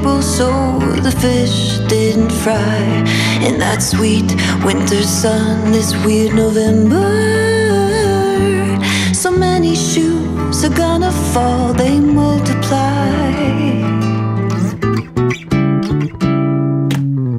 table so the fish didn't fry. In that sweet winter sun, this weird November. So many shoes are gonna fall, they.